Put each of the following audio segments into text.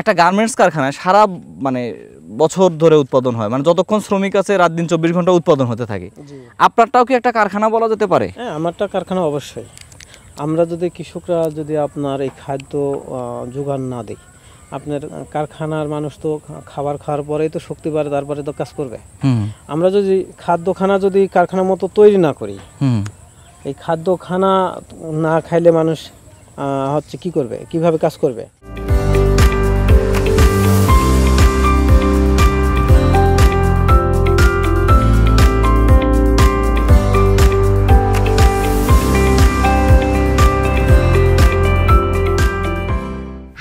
একটা গার্মেন্টস কারখানায় সারা মানে বছর ধরে উৎপাদন হয়। মানে যতক্ষণ শ্রমিক আছে রাত দিন চব্বিশ ঘণ্টা উৎপাদন হতে থাকে। আপনারটাও কি একটা কারখানা বলা যেতে পারে? হ্যাঁ আমারটা কারখানা অবশ্যই। আমরা যদি কৃষকরা যদি আপনার এই খাদ্য যোগান না দিই আপনার কারখানার মানুষ তো খাবার খাওয়ার পরেই তো শক্তি বাড়ে তারপরে তো কাজ করবে। আমরা যদি খাদ্যখানা যদি কারখানার মতো তৈরি না করি এই খাদ্যখানা না খাইলে মানুষ আহ, হচ্ছে কি করবে? কীভাবে কাজ করবে?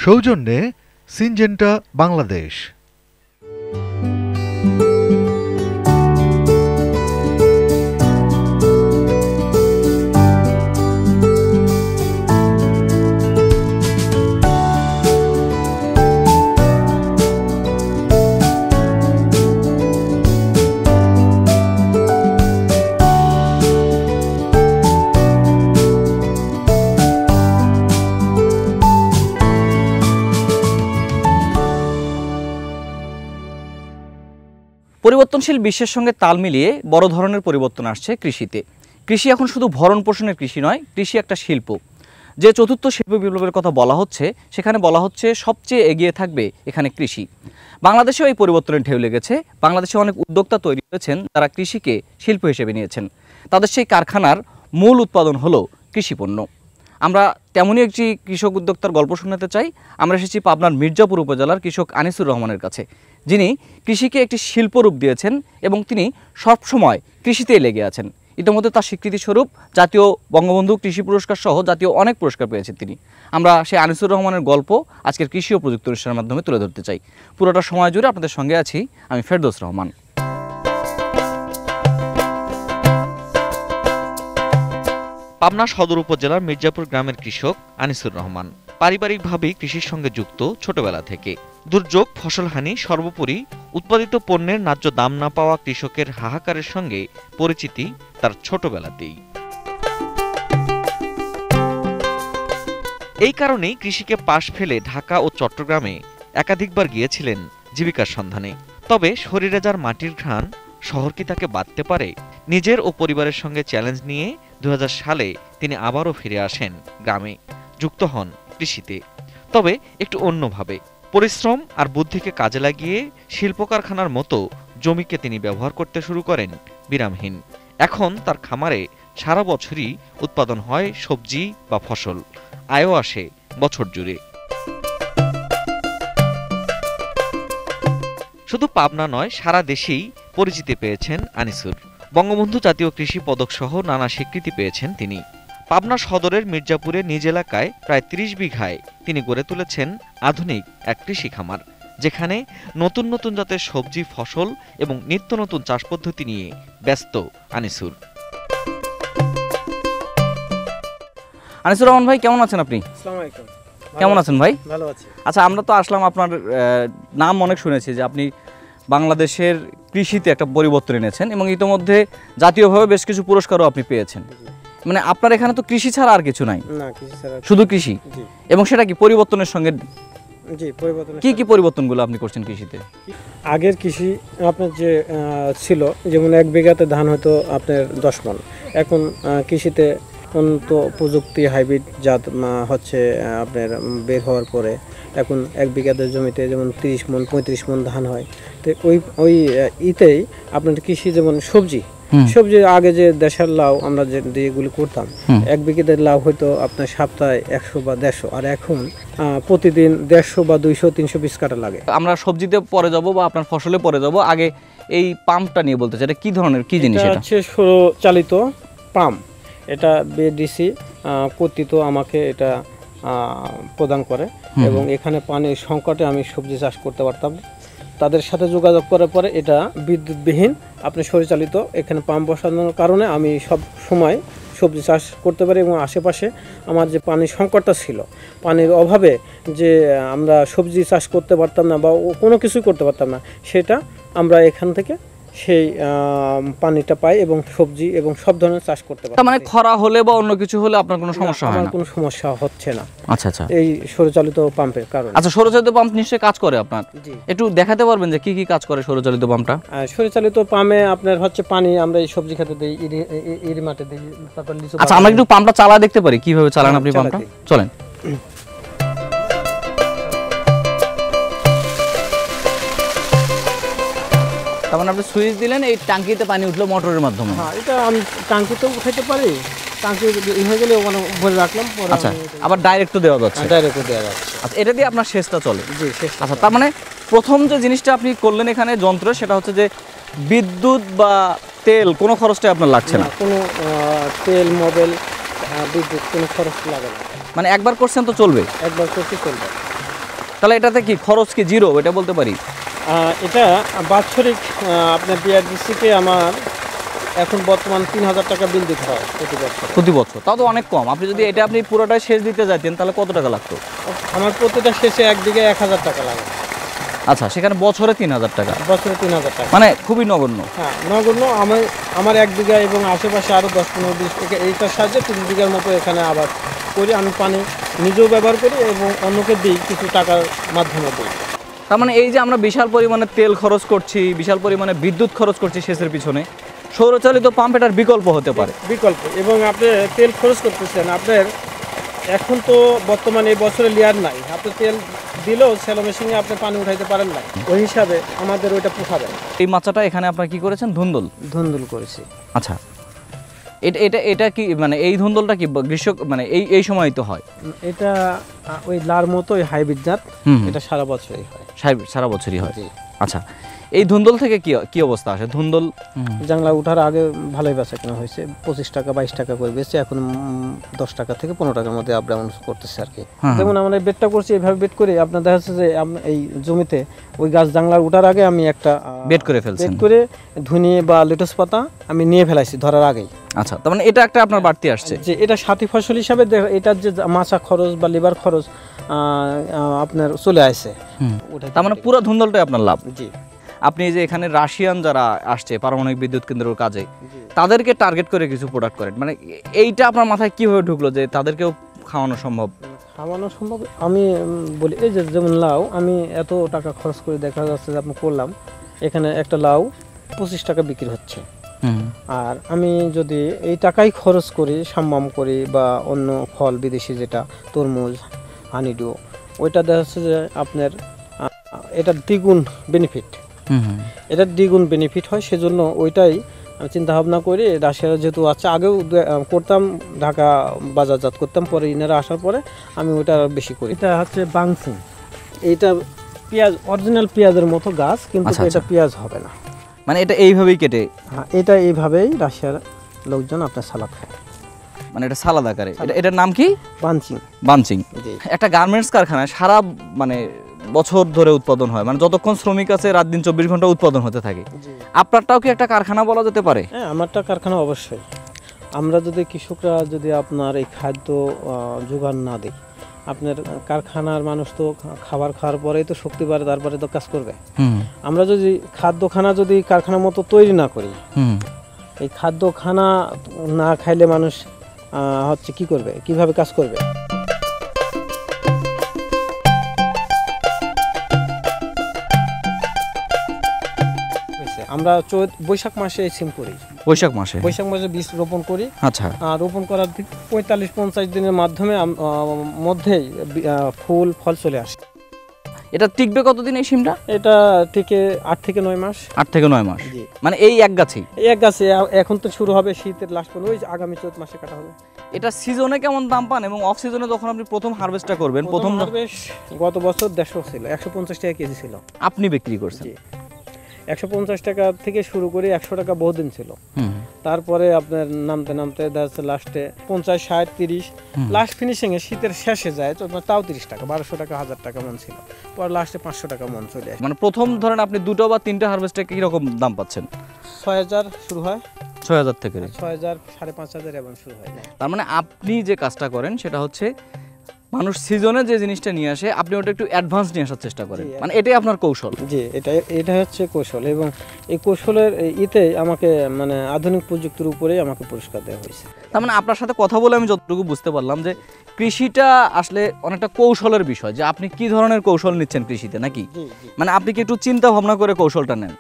সৌজন্যে সিনজেন্টা বাংলাদেশ। পরিবর্তনশীল বিশ্বের সঙ্গে তাল মিলিয়ে বড় ধরনের পরিবর্তন আসছে কৃষিতে। কৃষি এখন শুধু ভরণ পোষণের কৃষি নয়, কৃষি একটা শিল্প। যে চতুর্থ শিল্প বিপ্লবের কথা বলা হচ্ছে, সেখানে বলা হচ্ছে সবচেয়ে এগিয়ে থাকবে এখানে কৃষি। বাংলাদেশেও এই পরিবর্তনের ঢেউ লেগেছে। বাংলাদেশে অনেক উদ্যোক্তা তৈরি হয়েছেন যারা কৃষিকে শিল্প হিসেবে নিয়েছেন। তাদের সেই কারখানার মূল উৎপাদন হলো কৃষিপণ্য আমরা তেমনই একটি কৃষক উদ্যোক্তার গল্প শোনাতে চাই। আমরা এসেছি পাবনার মির্জাপুর উপজেলার কৃষক আনিসুর রহমানের কাছে। যিনি কৃষিকে একটি শিল্পরূপ দিয়েছেন এবং তিনি সবসময় কৃষিতেই লেগে আছেন। ইতিমধ্যে তার স্বীকৃতিস্বরূপ জাতীয় বঙ্গবন্ধু কৃষি পুরস্কার সহ জাতীয় অনেক পুরস্কার পেয়েছেন তিনি। আমরা সেই আনিসুর রহমানের গল্প আজকের কৃষি ও প্রযুক্তি অনুষ্ঠানের মাধ্যমে তুলে ধরতে চাই। পুরোটা সময় জুড়ে আপনাদের সঙ্গে আছি আমি ফেরদৌস রহমান। পাবনা সদর উপজেলার মির্জাপুর গ্রামের কৃষক আনিসুর রহমান। পারিবারিকভাবেই কৃষির সঙ্গে যুক্ত ছোটবেলা থেকে। দুর্যোগ, ফসলহানি সর্বোপরি উৎপাদিত পণ্যের ন্যায্য দাম না পাওয়া কৃষকের হাহাকারের সঙ্গে পরিচিতি তার ছোটবেলাতেই। এই কারণেই কৃষিকে পাশ ফেলে ঢাকা ও চট্টগ্রামে একাধিকবার গিয়েছিলেন জীবিকার সন্ধানে। তবে শরীরে যার মাটির ঘ্রাণ শহর কি তাকে বাঁধতে পারে? নিজের ও পরিবারের সঙ্গে চ্যালেঞ্জ নিয়ে দু হাজার সালে তিনি আবারও ফিরে আসেন গ্রামে। যুক্ত হন কৃষিতে। তবে একটু অন্যভাবে, পরিশ্রম আর বুদ্ধিকে কাজে লাগিয়ে শিল্প কারখানার মতো জমিকে তিনি ব্যবহার করতে শুরু করেন বিরামহীন। এখন তার খামারে সারা বছরই উৎপাদন হয় সবজি বা ফসল। আয়ও আসে বছর জুড়ে। শুধু পাবনা নয়, সারা দেশেই পরিচিতি পেয়েছেন আনিসুর। বঙ্গবন্ধু জাতীয় কৃষি পদক সহ নানা স্বীকৃতি পেয়েছেন তিনি। পাবনা সদরের মির্জাপুরে নিজ এলাকায় প্রায় ত্রিশ বিঘায় তিনি গড়ে তুলেছেন আধুনিক এক কৃষি খামার যেখানে নতুন নতুন জাতের সবজি ফসল এবং নিত্য নতুন চাষ পদ্ধতি নিয়ে ব্যস্ত আনিসুর। আনিসুর রহমান ভাই কেমন আছেন আপনি? কেমন আছেন ভাই? ভালো আছি। আচ্ছা আমরা তো আসলাম আপনার আহ, নাম অনেক শুনেছি যে আপনি বাংলাদেশের কৃষিতে একটা পরিবর্তন এনেছেন এবং ইতোমধ্যে জাতীয়ভাবে বেশ কিছু পুরস্কারও আপনি পেয়েছেন। মানে আপনার এখানে তো কৃষি ছাড়া আর কিছু নাই। না কৃষি ছাড়া শুধু কৃষি? এবং সেটা কি পরিবর্তনের সঙ্গে জি পরিবর্তন কি কি পরিবর্তনগুলো আপনি করছেন কৃষিতে? আগের কৃষি আপনার যে ছিল যেমন এক বিঘাতে ধান হয়তো আপনার দশ মন। এখন কৃষিতে উন্নত প্রযুক্তি হাইব্রিড জাত হচ্ছে আপনার বের হওয়ার পরে এখন এক বিঘাতে জমিতে যেমন তিরিশ মন পঁয়ত্রিশ মন ধান হয়। তো ওই ওই ইতেই আপনার কৃষি যেমন সবজি। সবজি আগে যে দেশের লাউ আমরা যে যেগুলি করতাম এক বিঘাতে লাউ হয়তো আপনার সপ্তাহে একশো বা দেড়শো। আর এখন প্রতিদিন দেড়শো বা দুইশো তিনশো পিস কাটা লাগে। আমরা সবজিতে পরে যাব বা আপনার ফসলে পরে যাব। আগে এই পাম্পটা নিয়ে বলতে চাই এটা কি ধরনের কি জিনিস এটা এটা? হচ্ছে সৌর চালিত পাম্প। এটা বিডিসি কর্তৃত আমাকে এটা আহ, প্রদান করে। এবং এখানে পানির সংকটে আমি সবজি চাষ করতে পারতাম। তাদের সাথে যোগাযোগ করার পরে এটা বিদ্যুৎবিহীন, আপনি সরিচালিত এখানে পাম্প বসানোর কারণে আমি সব সময় সবজি চাষ করতে পারি এবং আশেপাশে আমার যে পানির সংকটটা ছিল, পানির অভাবে যে আমরা সবজি চাষ করতে পারতাম না বা কোনো কিছুই করতে পারতাম না, সেটা আমরা এখান থেকে সেই পানিটা পাই এবং সবজি এবং সব ধরনের চাষ করতে পারি। মানে খরা হলে বা অন্য কিছু হলে আপনার কোনো সমস্যা হয় না? কোনো সমস্যা হচ্ছে না। আচ্ছা আচ্ছা। এই সৌরচালিত পাম্পের কারণে। আচ্ছা সৌরচালিত পাম্প নিশ্চয়ই কাজ করে আপনার? জি। একটু দেখাতে পারবেন যে কি কি কাজ করে সৌরচালিত পাম্পটা? সৌরচালিত পাম্পে আপনার হচ্ছে পানি আমরা এই সবজি খেতে দিই ইরি মাঠে দিই তারপর লিচু আচ্ছা আমরা একটু পাম্পটা চালা দেখতে পারি কীভাবে চালান হ্যাঁ, আপনি পাম্পটা? চলেন। তার মানে আপনি সুইচ দিলেন এই ট্যাঙ্কিতে পানি উঠল মোটরের মাধ্যমে। হ্যাঁ এটা আমি টাঙ্কিতেও উঠাইতে পারি। টাঙ্কি হয়ে গেলে ওখানে ভরে রাখলাম আচ্ছা আবার ডাইরেক্টও দেওয়া যাচ্ছে। ডাইরেক্ট দেওয়া যাচ্ছে। আচ্ছা এটা দিয়ে আপনার শেষটা চলে। জি শেষ আচ্ছা তার মানে প্রথম যে জিনিসটা আপনি করলেন এখানে যন্ত্র সেটা হচ্ছে যে বিদ্যুৎ বা তেল কোনো খরচটাই আপনার লাগছে না? কোনো তেল মোবাইল বিদ্যুৎ কোনো খরচ লাগে না। মানে একবার করছেন তো চলবে? একবার করতে চলবে। তাহলে এটাতে কি খরচ কি জিরো এটা বলতে পারি? এটা বাৎসরিক আপনার বিআরডিসিকে আমার এখন বর্তমান তিন হাজার টাকা বিল দিতে হয় প্রতি বছর। প্রতি বছর? তাও তো অনেক কম। আপনি যদি এটা আপনি পুরোটাই শেষ দিতে যাইতেন তাহলে কত টাকা লাগতো? আমার প্রতিটা শেষে এক দিকে এক হাজার টাকা লাগে। আচ্ছা সেখানে বছরে তিন হাজার টাকা? বছরে তিন হাজার টাকা। মানে খুবই নগণ্য। হ্যাঁ নগণ্য। আমার আমার এক বিঘা এবং আশেপাশে আরও দশ পনেরো বিশ থেকে এইটার সাহায্যে তিন বিঘার মতো এখানে আবার করি আমি পানি নিজেও ব্যবহার করি এবং অন্যকে দিই কিছু টাকার মাধ্যমে দিই। তার মানে এই যে আমরা বিশাল পরিমাণে তেল খরচ করছি বিশাল পরিমাণে বিদ্যুৎ খরচ করছি সেচের পিছনে সৌরচালিত পাম্প এটার বিকল্প হতে পারে। বিকল্প এবং আপনি তেল খরচ করতেছেন আপনার এখন তো বর্তমানে এই বছরে লেয়ার নাই। আপনি তেল দিলেও সেলো মেশিনে আপনি পানি উঠাইতে পারেন না ওই হিসাবে আমাদের ওইটা পোষাবে এই মাচাটা এখানে আপনারা কি করেছেন? ধুন্দুল। ধুন্দুল করেছি। আচ্ছা। এটা এটা এটা কি মানে এই ধুন্দলটা কি গ্রীষ্ম মানে এই এই সময় তো হয়? এটা ওই লার মতো হাইব্রিড জাত। হুম এটা সারা বছরই হয়। সারা বছরই হয়। আচ্ছা এই ধুন্দল থেকে কি কি অবস্থা আসে? ধুন্দল? জাংলা উঠার আগে ভালোই বেচা কেনা হয়েছে। পঁচিশ টাকা বাইশ টাকা করে বেচে এখন দশ টাকা থেকে পনেরো টাকার মধ্যে আপ ডাউন করতেছে আর কি হ্যাঁ। যেমন আমরা বেডটা করছি এইভাবে বেড করে আপনার দেখা যাচ্ছে যে এই জমিতে ওই গাছ জাংলা উঠার আগে আমি একটা বেড করে ফেলছেন। বেড করে ধুনিয়ে বা লেটুস পাতা আমি নিয়ে ফেলাইছি ধরার আগেই। আচ্ছা তার মানে এটা একটা আপনার বাড়তি আসছে? যে এটা সাথী ফসল হিসাবে দেখ- এটার যে মাছা খরচ বা লেবার খরচ আহ, আহ, আপনার চলে আসে। তার মানে পারি। পুরো ধুন্দলটাই আপনার লাভ? জি। আপনি যে এখানে রাশিয়ান যারা আসছে পারমাণবিক বিদ্যুৎ কেন্দ্রের কাজে তাদেরকে টার্গেট করে কিছু প্রোডাক্ট করেন। মানে এইটা আপনার মাথায় কীভাবে ঢুকলো যে তাদেরকেও খাওয়ানো সম্ভব? খাওয়ানো সম্ভব? আমি বলি এই যে যেমন লাউ আমি এত টাকা খরচ করে দেখা যাচ্ছে যে আপনি করলাম এখানে একটা লাউ পঁচিশ টাকা বিক্রি হচ্ছে। আর আমি যদি এই টাকাই খরচ করি সম্মাম করি বা অন্য ফল বিদেশি যেটা তরমুজ হানিডু ওইটা দেখা যাচ্ছে যে আপনার এটা দ্বিগুণ বেনিফিট এটার দ্বিগুণ বেনিফিট হয় সেজন্য ওইটাই আমি চিন্তা ভাবনা করে রাশিয়ার যেহেতু আছে আগেও করতাম ঢাকা বাজারজাত করতাম পরে ইনারা আসার পরে আমি ওইটা আরও বেশি করি। এটা হচ্ছে বাংসিং। এইটা পেঁয়াজ অরিজিনাল পেঁয়াজের মতো গাছ কিন্তু আচ্ছা, এটা আচ্ছা। পেঁয়াজ হবে না। মানে এটা এইভাবেই কেটে? হ্যাঁ এটা এইভাবেই রাশিয়ার লোকজন আপনার সালাদ খায়। মানে এটা সালাদ আকারে। এটা এটার নাম কি? বাঞ্চিং জি। একটা গার্মেন্টস কারখানায় সারা মানে বছর ধরে উৎপাদন হয়। মানে যতক্ষণ শ্রমিক আছে রাত দিন চব্বিশ ঘণ্টা উৎপাদন হতে থাকে। আপনারটাও কি একটা কারখানা বলা যেতে পারে? হ্যাঁ আমারটা কারখানা অবশ্যই। আমরা যদি কৃষকরা যদি আপনার এই খাদ্য যোগান না দিই আপনার কারখানার মানুষ তো খাবার খাওয়ার পরেই তো শক্তি বাড়ে তারপরে তো কাজ করবে। আমরা যদি খাদ্যখানা যদি কারখানার মতো তৈরি না করি এই খাদ্যখানা না খাইলে মানুষ আহ, হচ্ছে কি করবে? কীভাবে কাজ করবে? আমরা চৈত বৈশাখ মাসে এই সিম করি। বৈশাখ মাসে? বৈশাখ মাসে বীজ রোপণ করি। আচ্ছা। আর রোপণ করার ঠিক পঁয়তাল্লিশ পঞ্চাশ দিনের মাধ্যমে মধ্যেই ফুল ফল চলে আসে। এটা টিকবে কতদিন এই সিমটা? এটা থেকে আট থেকে নয় মাস। আট থেকে নয় মাস? মানে এই এক গাছেই? এই এক গাছে এখন তো শুরু হবে শীতের লাস্ট পর্যন্ত ওই আগামী চৈত মাসে কাটা হবে। এটা সিজনে কেমন দাম পান? এবং অফ সিজনে যখন আপনি প্রথম হারভেস্টটা করবেন প্রথম হারভেস্ট গত বছর দেড়শো ছিল একশো পঞ্চাশ টাকা কেজি ছিল। আপনি বিক্রি করছেন। একশো পঞ্চাশ টাকা থেকে শুরু করে একশো টাকা বহুদিন ছিল। তারপরে আপনার নামতে নামতে দেখা যাচ্ছে লাস্টে পঞ্চাশ ষাট তিরিশ। লাস্ট ফিনিশিং এ শীতের শেষে যায় তো তাও তিরিশ টাকা বারোশো টাকা হাজার টাকা মন ছিল। পরে লাস্টে পাঁচশো টাকা মন চলে আসে। মানে প্রথম ধরেন আপনি দুটো বা তিনটা হারভেস্টে কীরকম দাম পাচ্ছেন? ছয় হাজার শুরু হয়। ছয় হাজার থেকে। ছয় হাজার সাড়ে পাঁচ হাজার এবং শুরু হয়। তার মানে আপনি যে কাজটা করেন সেটা হচ্ছে মানুষ সিজনে যে জিনিসটা নিয়ে আসে আপনি ওটা একটু অ্যাডভান্স নিয়ে আসার চেষ্টা করেন। মানে এটাই আপনার কৌশল। জি এটা এটা হচ্ছে কৌশল এবং এই কৌশলের ইতে আমাকে মানে আধুনিক প্রযুক্তির উপরেই আমাকে পুরস্কার দেওয়া হয়েছে। তার মানে আপনার সাথে কথা বলে আমি যতটুকু বুঝতে পারলাম যে কৃষিটা আসলে অনেকটা কৌশলের বিষয় যে আপনি কি ধরনের কৌশল নিচ্ছেন কৃষিতে নাকি? মানে আপনি কি একটু চিন্তা ভাবনা করে কৌশলটা নেন?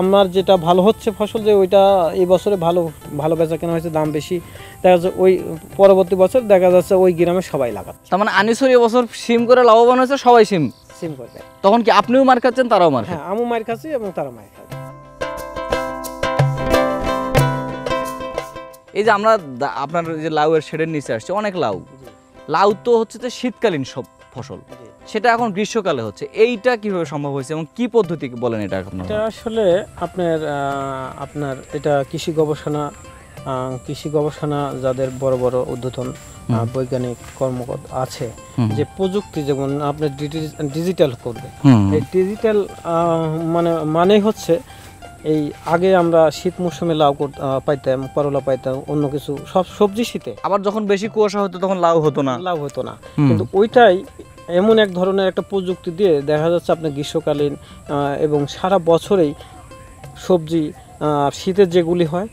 আমার যেটা ভালো হচ্ছে ফসল যে ওইটা এই বছরে ভালো ভালো বেচা কেনা হয়েছে দাম বেশি। দেখা যাচ্ছে ওই পরবর্তী বছর দেখা যাচ্ছে ওই গ্রামে সবাই লাগাচ্ছে। তার মানে আনিসর এবছর সিম করে লাভবান হয়েছে সবাই সিম? সিম করে তখন কি আপনিও মার খাচ্ছেন তারাও মার হ্যাঁ আমু মায়ের কাছে এবং তারা মায়ের কাছে এই যে আমরা আপনার যে লাউ লাউয়ের শেডের নিচে আসছে অনেক লাউ। লাউ তো হচ্ছে যে শীতকালীন সব ফসল। সেটা এখন গ্রীষ্মকালে হচ্ছে। এইটা কীভাবে সম্ভব হয়েছে এবং কি পদ্ধতি বলেন এটা আপনার? এটা আসলে আপনার আপনার এটা কৃষি গবেষণা কৃষি গবেষণা যাদের বড় বড় আহ, বৈজ্ঞানিক কর্মকর্তা আছে যে প্রযুক্তি যেমন আপনার ডিজিটাল করবে। এই ডিজিটাল মানে মানে হচ্ছে এই আগে আমরা শীত মৌসুমে লাউ পাইতাম করলা পাইতাম অন্য কিছু সব সবজি শীতে। আবার যখন বেশি কুয়াশা হতো তখন লাউ হতো না। লাভ হতো না। কিন্তু ওইটাই এমন এক ধরনের একটা প্রযুক্তি দিয়ে দেখা যাচ্ছে আপনার গ্রীষ্মকালীন এবং সারা বছরেই সবজি শীতের যেগুলি হয়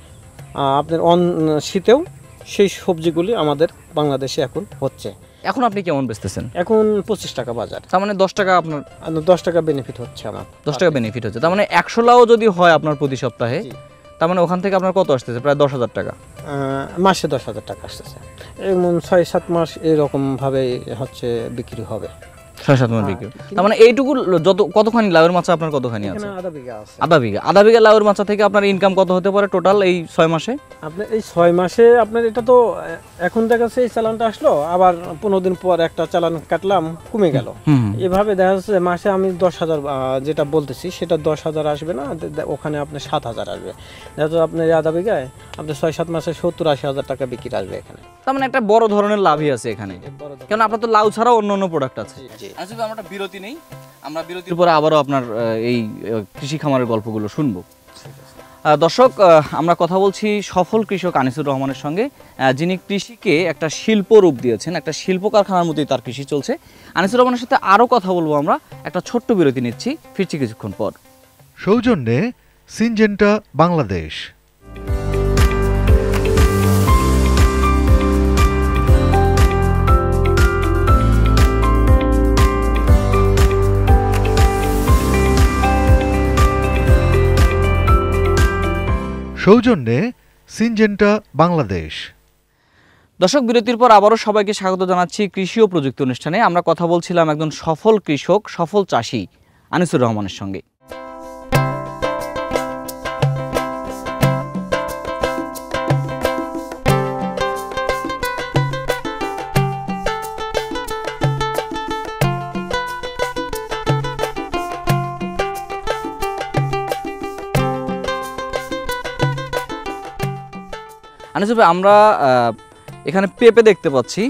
আপনার অন শীতেও সেই সবজিগুলি আমাদের বাংলাদেশে এখন হচ্ছে। এখন আপনি কেমন বেচতেছেন? এখন পঁচিশ টাকা বাজার। তার মানে দশ টাকা আপনার দশ টাকা বেনিফিট হচ্ছে আমার। দশ টাকা বেনিফিট হচ্ছে। তার মানে একশো লাও যদি হয় আপনার প্রতি সপ্তাহে তার মানে ওখান থেকে আপনার কত আসতেছে? প্রায় দশ হাজার টাকা। মাসে দশ হাজার টাকা আসতেছে। এমন ছয় সাত মাস এরকমভাবে হচ্ছে বিক্রি হবে। ছয় সাত বিক্রি। তার মানে এইটুকু যত কতখানি লাউয়ের মাছা আপনার কতখানি আছে? আধা বিঘা আছে। আধা বিঘা। আধা বিঘা লাউয়ের মাছা থেকে আপনার ইনকাম কত হতে পারে টোটাল এই ছয় মাসে? আপনার এই ছয় মাসে আপনার এটা তো এখন দেখা যাচ্ছে এই চালানটা আসলো আবার পনেরো দিন পর একটা চালান কাটলাম কমে গেল। এভাবে দেখা যাচ্ছে মাসে আমি দশ হাজার যেটা বলতেছি সেটা দশ হাজার আসবে না ওখানে আপনার সাত হাজার আসবে। দেখা যাচ্ছে আপনার আধা বিঘায় আপনার ছয় সাত মাসে সত্তর আশি হাজার টাকা বিক্রি আসবে এখানে। তার মানে একটা বড় ধরনের লাভই আছে এখানে। কেন আপনার তো লাউ ছাড়াও অন্য অন্য প্রোডাক্ট আছে। জি। আসলে আমরা একটা বিরতি নেই আমরা বিরতির পরে আবারও আপনার এই কৃষি খামারের গল্পগুলো শুনব। দর্শক আমরা কথা বলছি সফল কৃষক আনিসুর রহমানের সঙ্গে যিনি কৃষিকে একটা শিল্প রূপ দিয়েছেন একটা শিল্প কারখানার মতোই তার কৃষি চলছে। আনিসুর রহমানের সাথে আরও কথা বলব আমরা। একটা ছোট্ট বিরতি নিচ্ছি ফিরছি কিছুক্ষণ পর। সৌজন্যে সিনজেন্টা বাংলাদেশ। সৌজন্যে সিনজেন্টা বাংলাদেশ। দর্শক, বিরতির পর আবারও সবাইকে স্বাগত জানাচ্ছি কৃষি ও প্রযুক্তি অনুষ্ঠানে। আমরা কথা বলছিলাম একজন সফল কৃষক, সফল চাষি আনিসুর রহমানের সঙ্গে। আনিসুর ভাই আমরা এখানে পেঁপে দেখতে পাচ্ছি।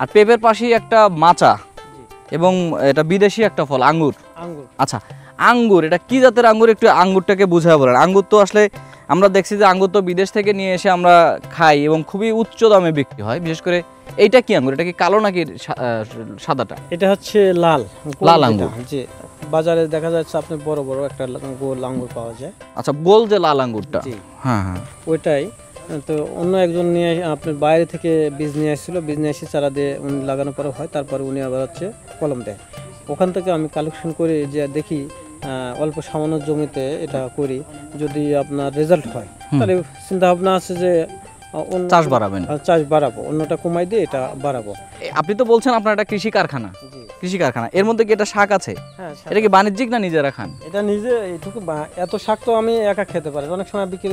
আর পেঁপের পাশেই একটা মাচা এবং এটা বিদেশি একটা ফল আঙ্গুর। আচ্ছা আঙ্গুর এটা কি জাতের আঙ্গুর? একটু আঙ্গুরটাকে বুঝায় বলেন। আঙ্গুর তো আসলে আমরা দেখছি যে আঙ্গুর তো বিদেশ থেকে নিয়ে এসে আমরা খাই এবং খুবই উচ্চ দামে বিক্রি হয়। বিশেষ করে এইটা কি আঙ্গুর? এটা কি কালো নাকি সাদাটা? এটা হচ্ছে লাল। লাল আঙ্গুর। জি। বাজারে দেখা যাচ্ছে আপনি বড় বড় একটা গোল আঙ্গুর পাওয়া যায়। আচ্ছা গোল যে লাল আঙ্গুরটা। হ্যাঁ হ্যাঁ। ওইটাই। তো অন্য একজন নিয়ে আপনার বাইরে থেকে বীজ নিয়ে আসছিল। বীজ নিয়ে এসে চারা দিয়ে উনি লাগানোর পরে হয় তারপরে উনি আবার হচ্ছে কলম দেয়। ওখান থেকে আমি কালেকশন করে যে দেখি অল্প সামান্য জমিতে এটা করি যদি আপনার রেজাল্ট হয়। তাহলে চিন্তা ভাবনা আছে যে চাষ বাড়াবেন। চাষ বাড়াবো। অন্যটা কমাই দিয়ে এটা বাড়াবো। আপনি তো বলছেন আপনার একটা কৃষি কারখানা। কৃষি কারখানা এর মধ্যে কি এটা শাক আছে? হ্যাঁ এটা কি বাণিজ্যিক না নিজেরা খান? এটা নিজে এইটুকু বা- এত শাক তো আমি একা খেতে পারি অনেক সময় বিক্রি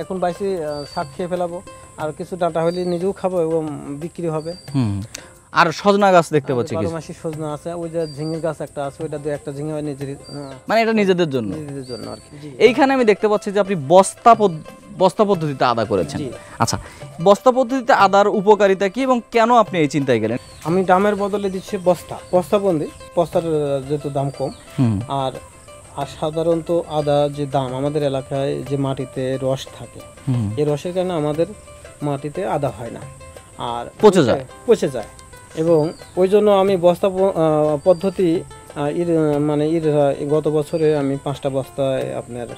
এখন বাইসি শাক খেয়ে ফেলাবো। আর কিছু ডাঁটা হলে নিজেও খাব এবং বিক্রি হবে। হুম আর সজনা গাছ দেখতে পাচ্ছি বারো মাসি সজনা আছে ওই যে ঝিঙের গাছ একটা আছে ওইটা দু একটা ঝিঙে নিজের মানে এটা নিজেদের জন্য। নিজেদের জন্য আর কি। এইখানে আমি দেখতে পাচ্ছি যে আপনি বস্তা বস্তা পদ্ধতিতে আদা করেছেন। আচ্ছা বস্তা পদ্ধতিতে আদার উপকারিতা কি এবং কেন আপনি এই চিন্তায় গেলেন? আমি দামের বদলে দিচ্ছি বস্তা। বস্তা বস্তাবন্দি বস্তার যেহেতু দাম কম। আর আর সাধারণত আদা যে দাম আমাদের এলাকায় যে মাটিতে রস থাকে এই রসের কারণে আমাদের মাটিতে আদা হয় না। আর পচে যায়। পচে যায়। এবং ওই জন্য আমি বস্তা পদ্ধতি মানে ইর গত বছরে আমি পাঁচটা বস্তায় আপনার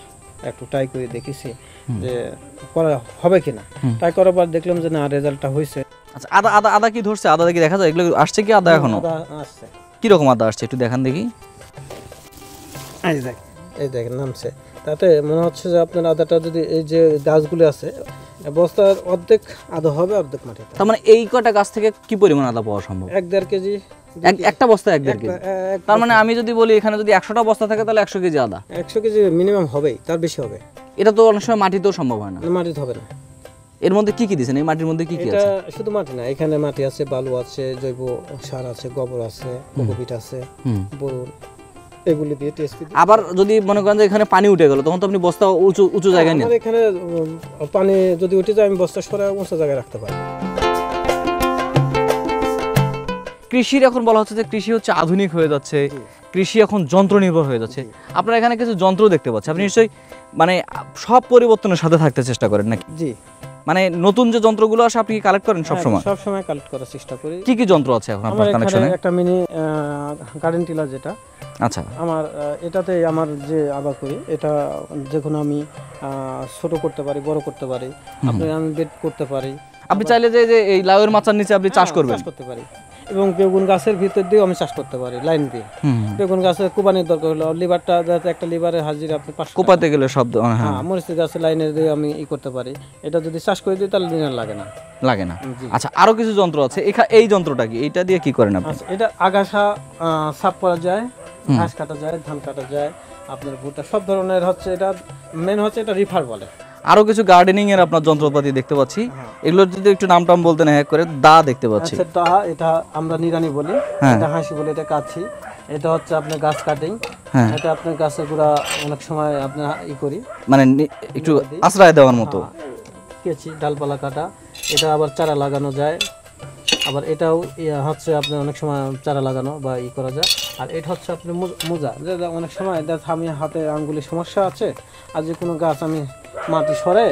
একটু ট্রাই করে দেখেছি যে করা হবে কিনা। ট্রাই করার পর দেখলাম যে না রেজাল্টটা হয়েছে। আচ্ছা আদা আদা আদা কি ধরছে? আদা দেখি দেখা যায়? এগুলো আসছে কি আদা এখনও? আদা আসছে। কি রকম আদা আসছে? একটু দেখান দেখি। এই দেখ এই দেখেন নামছে। তাতে মনে হচ্ছে যে আপনার আদাটা যদি এই যে গাছগুলো আছে বস্তার অর্ধেক আদা হবে অর্ধেক মাটিতে তার মানে এই কটা গাছ থেকে কি পরিমাণ আদা পাওয়া সম্ভব? এক দেড় কেজি। একটা বস্তা এক দেড় কেজি? তার মানে আমি যদি বলি এখানে যদি একশোটা বস্তা থাকে তাহলে একশো কেজি আদা। একশো কেজি মিনিমাম হবেই তার বেশি হবে। এটা তো অনেক সময় মাটিতেও সম্ভব হয় না। মাটিতে হবে না। এর মধ্যে কি কি দিয়েছেন? এই মাটির মধ্যে কি কি আছে? শুধু মাটি না এখানে মাটি আছে বালু আছে জৈব সার আছে গোবর আছে কোকোপিট আছে বরুণ এগুলি দিয়ে টিএসপি আবার যদি মনে করেন যে এখানে পানি উঠে গেল তখন তো আপনি বস্তা উঁচু উঁচু জায়গায় নেন। এখানে পানি যদি উঠে যায় আমি বস্তা সরে উঁচু জায়গায় রাখতে পারি। কৃষির এখন বলা হচ্ছে যে কৃষি হচ্ছে আধুনিক হয়ে যাচ্ছে কৃষি এখন যন্ত্র নির্ভর হয়ে যাচ্ছে। আপনারা এখানে কিছু যন্ত্র দেখতে পাচ্ছেন। আপনি নিশ্চয়ই মানে সব পরিবর্তনের সাথে থাকতে চেষ্টা করেন নাকি? জি। মানে নতুন যে যন্ত্রগুলো আসে আপনি কালেক্ট করেন সব সময় সব সময় কালেক্ট করার চেষ্টা করি। কি কি যন্ত্র আছে এখন আপনার কানেকশনে একটা মিনি গার্ডেন টিলার যেটা আচ্ছা। আমার এটাতে আমার যে আবাদ করি এটা যে কোনো আমি ছোট করতে পারি বড় করতে পারি আপনি আমি বেড করতে পারি। আপনি চাইলে যে যে এই লাউয়ের মাচার নিচে আপনি চাষ হ্যাঁ, করবেন। চাষ করতে পারি। এবং বেগুন গাছের ভিতর দিয়েও আমি চাষ করতে পারি লাইন দিয়ে। বেগুন গাছের কোপানির দরকার হলো লিভারটা যাতে একটা লিভারের হাজিরা আপনি পাঁচশো কোপাতে গেলে সব হ্যাঁ। হ্যাঁ মরিচ গাছের লাইনের দিয়ে আমি ই করতে পারি। এটা যদি চাষ করে দিই তাহলে দিনের লাগে না। লাগে না। আচ্ছা আরও কিছু যন্ত্র আছে? এই যন্ত্রটা কি? এইটা দিয়ে কি করেন আপনি? আচ্ছা এটা আগাছা সাফ করা যায়। ঘাস কাটা যায় ধান কাটা যায় আপনার ভুট্টা সব ধরনের হচ্ছে এটা মেন হচ্ছে এটা রিফার বলে। আরও কিছু গার্ডেনিং এর আপনার যন্ত্রপাতি দেখতে পাচ্ছি। এগুলো যদি একটু নাম টাম বলতেন হ্যাঁ করে দা দেখতে পাচ্ছি। আচ্ছা এটা আমরা নিরানি বলি হ্যাঁ। এটা হাসি বলি এটা কাছি এটা হচ্ছে আপনার গাছ কাটিং হ্যাঁ। এটা আপনার গাছের গুঁড়া অনেক সময় আপনার ই করি। মানে একটু আশ্রয় দেওয়ার মতো। কেচি ডালপালা কাটা এটা আবার চারা লাগানো যায়। আবার এটাও হচ্ছে আপনার অনেক সময় চারা লাগানো বা ই করা যায়। আর এটা হচ্ছে আপনার মোজা। যেটা অনেক সময় দেখা আমি হাতে আঙ্গুলি সমস্যা আছে আর যে কোনো গাছ আমি মাটি সরে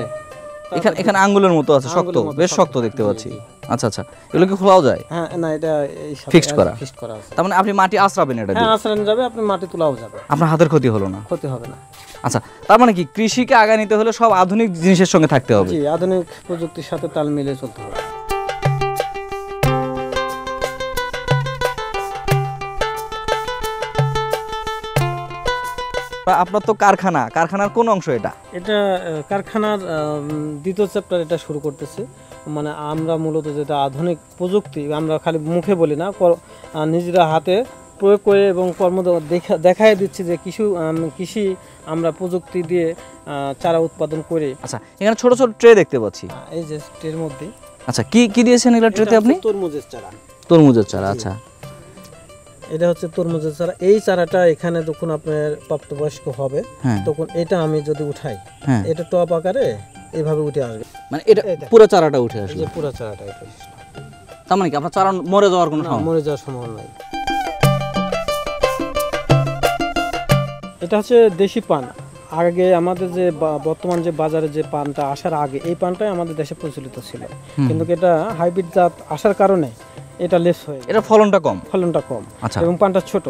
এখানে এখানে আঙ্গুলের মতো আছে শক্ত বেশ শক্ত দেখতে পাচ্ছি। আচ্ছা আচ্ছা। এগুলো কি খোলাও যায়? হ্যাঁ না এটা Fixed করা? ফিক্সড করা আছে। তার মানে আপনি মাটি আশ্রাবেন এটা হ্যাঁ আশ্রয় যাবে আপনি মাটি তোলাও যাবে। আপনার হাতের ক্ষতি হলো না? ক্ষতি হবে না। আচ্ছা তার মানে কি কৃষিকে আগায় নিতে হলে সব আধুনিক জিনিসের সঙ্গে থাকতে হবে? জি আধুনিক প্রযুক্তির সাথে তাল মিলিয়ে চলতে হবে। আপনার তো কারখানা কারখানার কোন অংশ এটা? এটা কারখানার দ্বিতীয় চ্যাপ্টার এটা শুরু করতেছে। মানে আমরা মূলত যেটা আধুনিক প্রযুক্তি আমরা খালি মুখে বলি না নিজেরা হাতে প্রয়োগ করে এবং কর্ম দেখা দেখাই দিচ্ছি যে কৃষি আম, কৃষি আমরা প্রযুক্তি দিয়ে চারা উৎপাদন করে। আচ্ছা এখানে ছোট ছোট ট্রে দেখতে পাচ্ছি। এই যে ট্রের মধ্যে। আচ্ছা কি কি দিয়েছেন এগুলো ট্রেতে আপনি? তরমুজের চারা। তরমুজের চারা আচ্ছা। এটা হচ্ছে তরমুজের চারা। এই চারাটা এখানে যখন আপনার প্রাপ্তবয়স্ক হবে হ্যাঁ। তখন এটা আমি যদি উঠাই হ্যাঁ। এটা টপ আকারে এইভাবে উঠে আসবে। মানে এটা পুরো চারাটা উঠে যে পুরো চারাটা এটা তার মানে কি আপনার চারা মরে যাওয়ার কোনো মরে যাওয়ার সম্ভাবনা নাই। এটা হচ্ছে দেশি পান। আগে আমাদের যে বর্তমান যে বাজারে যে পানটা আসার আগে এই পানটাই আমাদের দেশে প্রচলিত ছিল। কিন্তু এটা হাইব্রিড জাত আসার কারণে এটা লেস হয়ে। এটা ফলনটা কম? ফলনটা কম। আচ্ছা। এবং পানটা ছোট।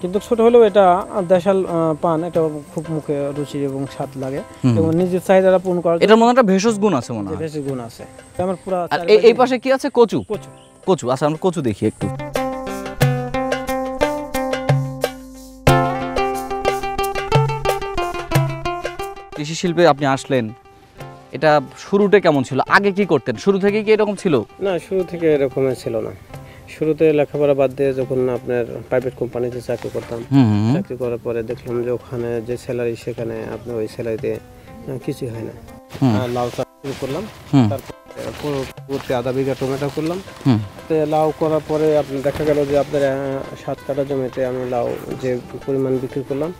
কিন্তু ছোট হলেও এটা দেশাল পান এটা খুব মুখে রুচি এবং স্বাদ লাগে। এবং নিজের চাহিদাটা পূরণ জন্য এটার মধ্যে একটা ভেষজ গুণ আছে মনে হয়। ভেষজ গুণ আছে। আমার পুরো এই পাশে কি আছে? কচু? কচু। কচু। আচ্ছা আমরা কচু দেখি একটু। কৃষি শিল্পে আপনি আসলেন। এটা শুরুতে কেমন ছিল? আগে কি করতেন? শুরু থেকে কি এরকম ছিল? না শুরু থেকে এরকমের ছিল না। শুরুতে লেখাপড়া বাদ দিয়ে যখন আপনার প্রাইভেট কোম্পানিতে চাকরি করতাম। চাকরি করার পরে দেখলাম যে ওখানে যে স্যালারি সেখানে আপনি ওই স্যালারিতে কিছুই হয় না। লাউ চাষ শুরু করলাম। তারপরে পরবর্তী আধা বিঘা টমেটো করলাম। তো লাউ করার পরে আপনি দেখা গেল যে আপনার সাত কাটা জমিতে আমি লাউ যে পরিমাণ বিক্রি করলাম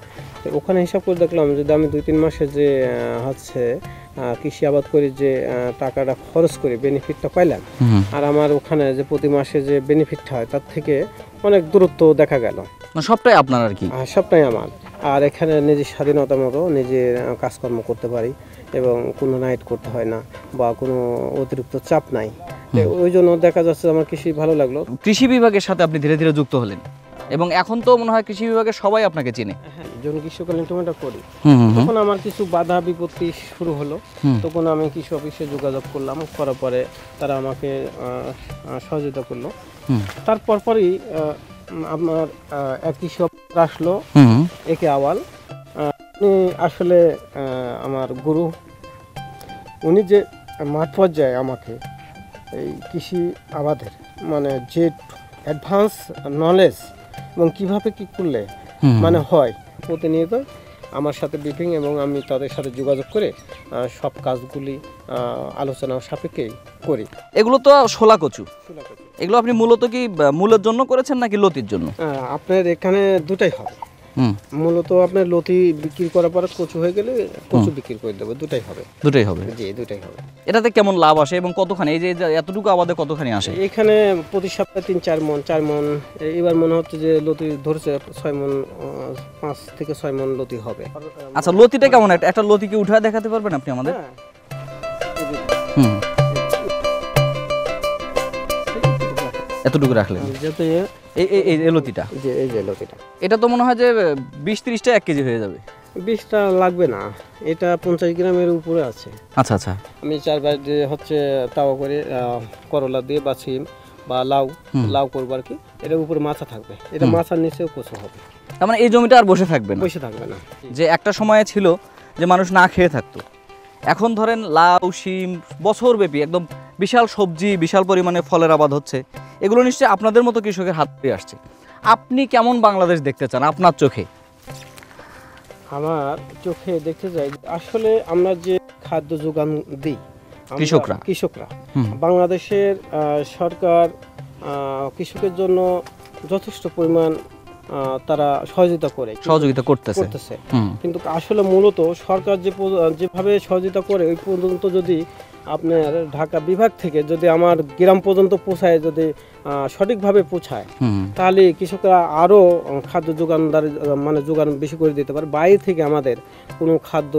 ওখানে হিসাব করে দেখলাম যদি আমি দুই তিন মাসে যে হচ্ছে কৃষি আবাদ করি যে টাকাটা খরচ করি বেনিফিটটা পাইলাম। আর আমার ওখানে যে প্রতি মাসে যে বেনিফিটটা হয় তার থেকে অনেক দূরত্ব দেখা গেল। সবটাই আপনার আর কি? সবটাই আমার। আর এখানে নিজের স্বাধীনতা মতো নিজের কাজকর্ম করতে পারি এবং কোনো নাইট করতে হয় না বা কোনো অতিরিক্ত চাপ নাই। ওই জন্য দেখা যাচ্ছে আমার কৃষি ভালো লাগল। কৃষি বিভাগের সাথে আপনি ধীরে ধীরে যুক্ত হলেন। এবং এখন তো মনে হয় কৃষি বিভাগের সবাই আপনাকে চিনে। হ্যাঁ। যখন গ্রীষ্মকালীন টমেটো করি তখন আমার কিছু বাধা বিপত্তি শুরু হলো। তখন আমি কৃষি অফিসে যোগাযোগ করলাম করার পরে তারা আমাকে সহযোগিতা করল। তারপর পরই আমার এক কৃষি অফিসার আসলো একে আওয়াল। উনি আসলে আমার গুরু। উনি যে মাঠ পর্যায়ে আমাকে এই কৃষি আবাদের মানে যে অ্যাডভান্স নলেজ এবং কীভাবে কি করলে মানে হয় প্রতিনিয়ত আমার সাথে ব্রিফিং এবং আমি তাদের সাথে যোগাযোগ করে সব কাজগুলি আলোচনা সাপেক্ষে করি। এগুলো তো শোলা কচু। এগুলো আপনি মূলত কি মূলের জন্য করেছেন নাকি লতির জন্য? আপনার এখানে দুটাই হবে। হুম মূলত আপনার লতি বিক্রি করার পরে কচু হয়ে গেলে কচু বিক্রি করে দেবো দুটাই হবে। দুটোই হবে। জি দুটাই হবে। এটাতে কেমন লাভ আসে এবং কতখানি? এই যে এতটুকু আবাদে কতখানি আসে? এখানে প্রতি সপ্তাহে তিন চার মন চার মন এবার মনে হচ্ছে যে লতি ধরছে ছয় মন পাঁচ থেকে ছয় মন লতি হবে। আচ্ছা লতিটা কেমন? একটা একটা লতিকে উঠে দেখাতে পারবেন আপনি আমাদের? হ্যাঁ। হুম। এতটুকু রাখলেন। যাতে এই এই এই- এই যে এই যে লতিটা। এটা তো মনে হয় যে বিশ তিরিশটা এক কেজি হয়ে যাবে। বিষটা লাগবে না। এটা পঞ্চাশ গ্রামের উপরে আছে। আচ্ছা আচ্ছা। আমি চারবার যে হচ্ছে তাওয়া করে করলা দিয়ে বা সিম বা লাউ লাউ করব আর কি এটার উপরে মাছা থাকবে। এটা মাছার নিচেও কচু হবে। তার মানে এই জমিটা আর বসে থাকবে না? বসে থাকবে না। যে একটা সময় ছিল যে মানুষ না খেয়ে থাকতো। এখন ধরেন লাউ শিম বছরব্যাপী একদম বিশাল সবজি বিশাল পরিমাণে ফলের আবাদ হচ্ছে। এগুলো নিশ্চয়ই আপনাদের মতো কৃষকের হাত দিয়ে আসছে। আপনি কেমন বাংলাদেশ দেখতে চান? আপনার চোখে? আমার চোখে দেখতে যাই আসলে আমরা যে খাদ্য যোগান দিই কৃষকরা। কৃষকরা। বাংলাদেশের সরকার কৃষকের জন্য যথেষ্ট পরিমাণ তারা সহযোগিতা করে। সহযোগিতা করতেছে। করতেছে। কিন্তু আসলে মূলত সরকার যে যেভাবে সহযোগিতা করে ওই পর্যন্ত যদি আপনার ঢাকা বিভাগ থেকে যদি আমার গ্রাম পর্যন্ত পৌঁছায় যদি সঠিকভাবে পৌঁছায় তাহলে কৃষকরা আরও খাদ্য যোগানদার মানে যোগান বেশি করে দিতে পারে। বাইরে থেকে আমাদের কোনো খাদ্য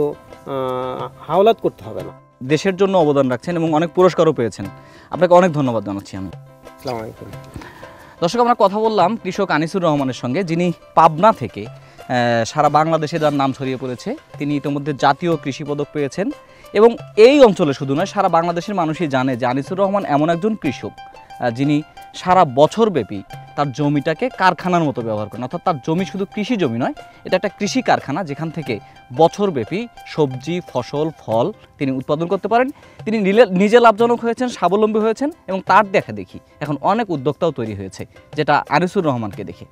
হাওলাত করতে হবে না। দেশের জন্য অবদান রাখছেন এবং অনেক পুরস্কারও পেয়েছেন। আপনাকে অনেক ধন্যবাদ জানাচ্ছি আমি। আসসালামু আলাইকুম। দর্শক আমরা কথা বললাম কৃষক আনিসুর রহমানের সঙ্গে যিনি পাবনা থেকে সারা বাংলাদেশে যার নাম ছড়িয়ে পড়েছে তিনি ইতিমধ্যে জাতীয় কৃষি পদক পেয়েছেন। এবং এই অঞ্চলে শুধু নয়, সারা বাংলাদেশের মানুষই জানে যে আনিসুর রহমান এমন একজন কৃষক যিনি সারা বছর ব্যাপী তার জমিটাকে কারখানার মতো ব্যবহার করেন। অর্থাৎ তার জমি শুধু কৃষি জমি নয়, এটা একটা কৃষি কারখানা যেখান থেকে বছরব্যাপী সবজি, ফসল, ফল তিনি উৎপাদন করতে পারেন। তিনি নিজে লাভজনক হয়েছেন, স্বাবলম্বী হয়েছেন এবং তার দেখা দেখি এখন অনেক উদ্যোক্তাও তৈরি হয়েছে, যেটা আনিসুর রহমানকে দেখে।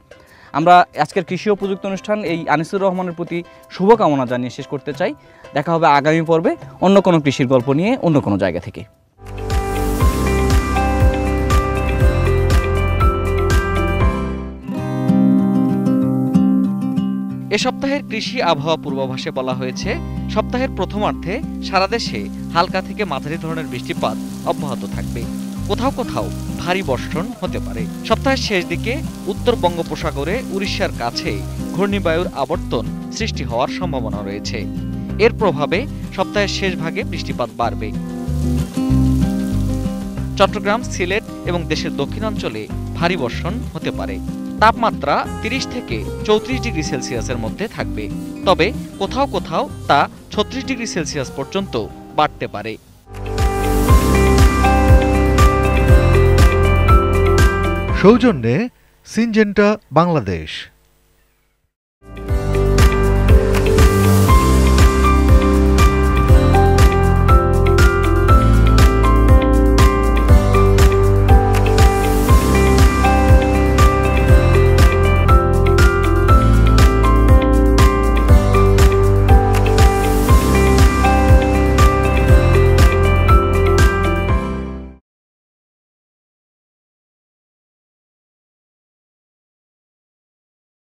আমরা আজকের কৃষি ও প্রযুক্তি অনুষ্ঠান এই আনিসুর রহমানের প্রতি শুভকামনা জানিয়ে শেষ করতে চাই। দেখা হবে আগামী পর্বে অন্য কোনো কৃষির গল্প নিয়ে অন্য কোনো জায়গা থেকে। এ সপ্তাহের কৃষি আবহাওয়া পূর্বাভাসে বলা হয়েছে, সপ্তাহের প্রথমার্ধে সারা দেশে হালকা থেকে মাঝারি ধরনের বৃষ্টিপাত অব্যাহত থাকবে। কোথাও কোথাও ভারী বর্ষণ হতে পারে। সপ্তাহের শেষ দিকে উত্তর বঙ্গোপসাগরে উড়িষ্যার কাছে ঘূর্ণিবায়ুর আবর্তন সৃষ্টি হওয়ার সম্ভাবনা রয়েছে। এর প্রভাবে সপ্তাহের শেষ ভাগে বৃষ্টিপাত বাড়বে। চট্টগ্রাম, সিলেট এবং দেশের দক্ষিণাঞ্চলে ভারী বর্ষণ হতে পারে। তাপমাত্রা তিরিশ থেকে চৌত্রিশ ডিগ্রি সেলসিয়াসের মধ্যে থাকবে। তবে কোথাও কোথাও তা ছত্রিশ ডিগ্রি সেলসিয়াস পর্যন্ত বাড়তে পারে। সৌজন্যে সিনজেন্টা বাংলাদেশ।